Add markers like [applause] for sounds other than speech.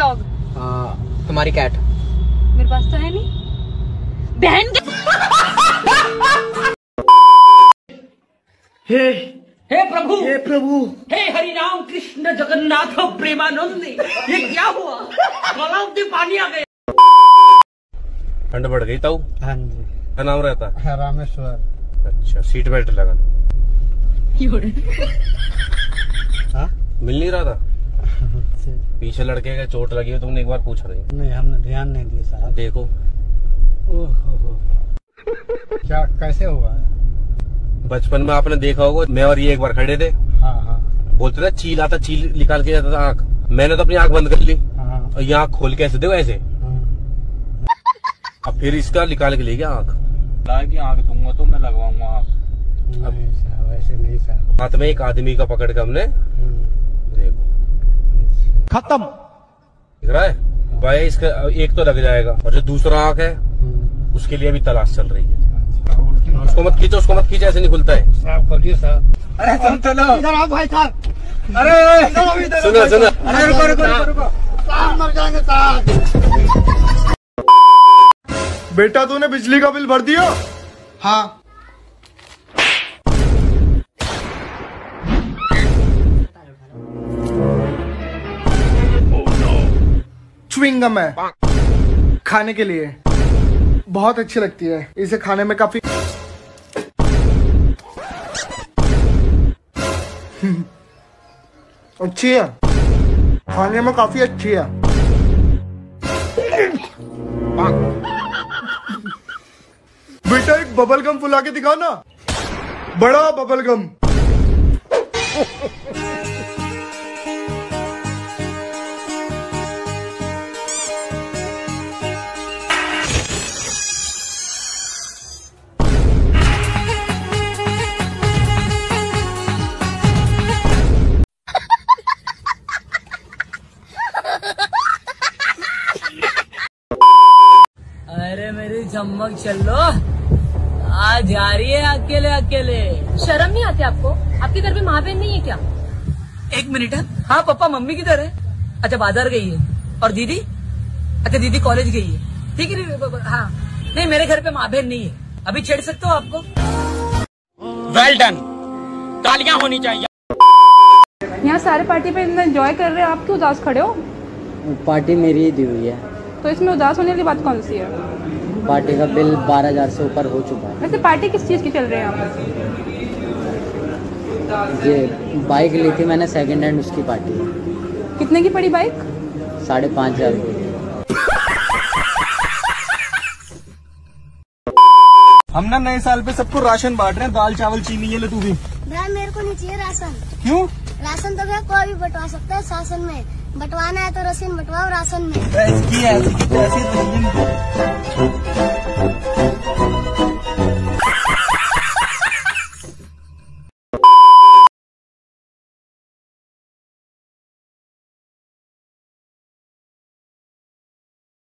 तुम्हारी कैट मेरे पास तो है नहीं। बहन के हे हे प्रभु। हे प्रभु। हे हरि राम कृष्ण जगन्नाथ प्रेमानंद ये क्या हुआ? पानी आ गया ठंड बढ़ गई ताऊ? हाँ जी। क्या नाम रहता? हाँ, रामेश्वर। अच्छा सीट बेल्ट लगा। लो हाँ? मिल नहीं रहा था? पीछे लड़के का चोट लगी है तुमने एक बार पूछा नहीं। नहीं हमने ध्यान नहीं दिया साहब। देखो। ओहो। क्या कैसे हुआ? बचपन में आपने देखा होगा मैं और ये एक बार खड़े थे। हाँ हाँ। बोलते थे चील आता चील निकाल के जाता था आँख। मैंने तो अपनी आँख बंद कर ली। हाँ। और ये आँख खोल के ऐसे देखो ऐसे। हाँ। अब फिर इसका निकाल के ले गया आँख। की आँख दूँगा तो मैं लगवाऊँगा आँख। नहीं साहब ऐसे नहीं साहब। हाथ में एक आदमी का पकड़ के हमने हम्म, देखो। खत्म। दिख रहा है? भाई इसका एक तो लग जाएगा और जो दूसरा आँख है उसके लिए भी तलाश चल रही है। उसको मत खींचो उसको मत खींचो ऐसे नहीं खुलता है। साहब खोलिए साहब। अरे तुम चलो। इधर आओ भाई साहब। अरे सुनो सुनो। अरे रुको रुको रुको रुको। साहब मर जाएँगे साहब। बेटा तूने बिजली का बिल भर दिया? हाँ। च्युइंगम है। खाने के लिए। बहुत अच्छी लगती है। इसे खाने में काफ़ी [laughs] अच्छी है। खाने में काफ़ी अच्छी है। बेटा, एक बबल गम फुला के दिखाओ ना बड़ा बबल गम। चमक चलो आज जा रही है अकेले अकेले। शर्म नहीं आती आपको? आपके घर पे माँ बहन नहीं है क्या? एक मिनट है। हाँ पापा मम्मी किधर है? अच्छा बाज़ार गई है। और दीदी? अच्छा दीदी कॉलेज गई है। ठीक है हाँ। नहीं मेरे घर पे माँ बहन नहीं है। अभी छेड़ सकते हो आपको? वेल डन तालियाँ होनी चाहिए। यहाँ सारे पार्टी पे इतना एंजॉय कर रहे हैं। आप क्यों उदास खड़े हो? पार्टी मेरी ही दी हुई है। तो इसमें उदास होने वाली बात कौन सी है? पार्टी का बिल बारह हज़ार से ऊपर हो चुका है। वैसे पार्टी किस चीज़ की चल रही है ये बाइक ली थी मैंने सेकंड हैंड उसकी पार्टी। कितने की पड़ी बाइक? साढ़े पाँच हज़ार रुपये हम ना नए साल पे सबको राशन बांट रहे हैं दाल चावल चीनी ये ले तू भी। भाई मेरे को नहीं चाहिए राशन। क्यों? राशन तो भैया कोई भी बंटवा सकता है शासन में। बंटवाना है तो रसीन बंटवाओ राशन में।